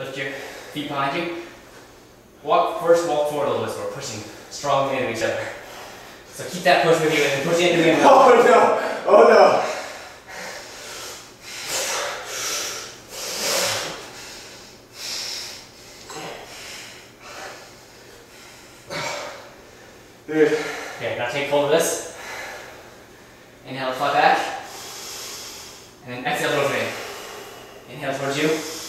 Lift your feet behind you. Walk first, walk forward a little bit so we're pushing strongly into each other. So keep that push with you and then push into me. Oh no! Oh no! Dude. Okay, now take hold of this. Inhale, flat back. And then exhale, rotate. Inhale towards you.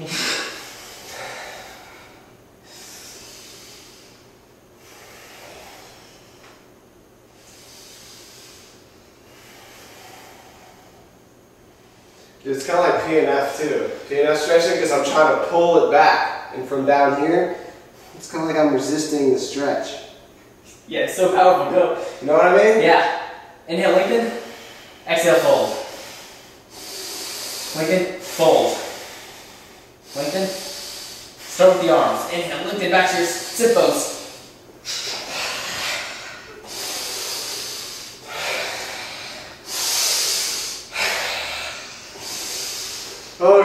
It's kind of like PNF too. PNF stretching because I'm trying to pull it back. And from down here, it's kind of like I'm resisting the stretch. Yeah, it's so powerful. Go. You know what I mean? Yeah. Inhale, lengthen. Exhale, fold. Lengthen, fold. Lengthen. Start with arms. Inhale, lengthen back to your sit bones. Oh,